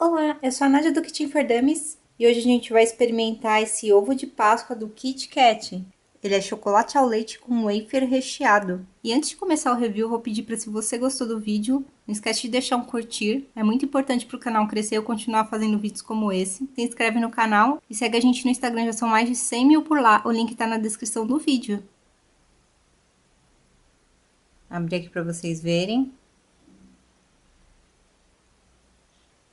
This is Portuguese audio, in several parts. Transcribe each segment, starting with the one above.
Olá, eu sou a Nádia do Kitchen for Dummies e hoje a gente vai experimentar esse ovo de Páscoa do Kit Kat. Ele é chocolate ao leite com wafer recheado. E antes de começar o review, eu vou pedir para se você gostou do vídeo, não esquece de deixar um curtir. É muito importante para o canal crescer e eu continuar fazendo vídeos como esse. Se inscreve no canal e segue a gente no Instagram, já são mais de 100 mil por lá. O link está na descrição do vídeo. Abrir aqui para vocês verem.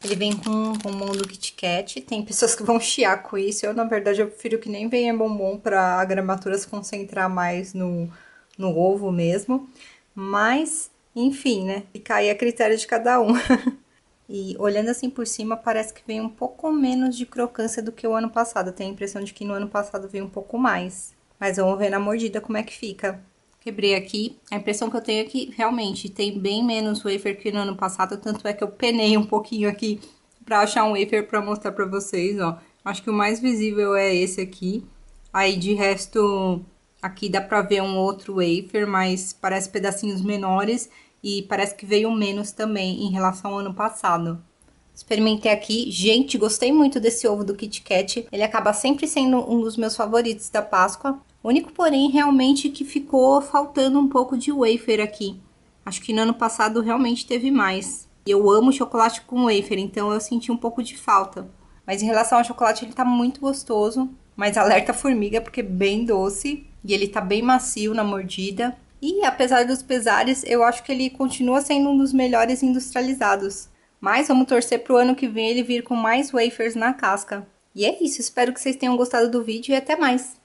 Ele vem com, com mundo Kit Kat. Tem pessoas que vão chiar com isso. Eu, na verdade, eu prefiro que nem venha bombom para a gramatura se concentrar mais no, no ovo mesmo. Mas, enfim, né? Fica aí a critério de cada um. e olhando assim por cima, parece que vem um pouco menos de crocância do que o ano passado. Tenho a impressão de que no ano passado veio um pouco mais. Mas vamos ver na mordida como é que fica. Quebrei aqui. A impressão que eu tenho é que realmente tem bem menos wafer que no ano passado, tanto é que eu penei um pouquinho aqui pra achar um wafer pra mostrar pra vocês, ó. Acho que o mais visível é esse aqui. Aí, de resto, aqui dá pra ver um outro wafer, mas parece pedacinhos menores e parece que veio menos também em relação ao ano passado. Experimentei aqui. Gente, gostei muito desse ovo do Kit Kat. Ele acaba sempre sendo um dos meus favoritos da Páscoa. O único, porém, realmente que ficou faltando um pouco de wafer aqui. Acho que no ano passado realmente teve mais. Eu amo chocolate com wafer, então eu senti um pouco de falta. Mas em relação ao chocolate, ele tá muito gostoso. Mas alerta formiga, porque é bem doce. E ele tá bem macio na mordida. E apesar dos pesares, eu acho que ele continua sendo um dos melhores industrializados. Mas vamos torcer pro ano que vem ele vir com mais wafers na casca. E é isso, espero que vocês tenham gostado do vídeo e até mais!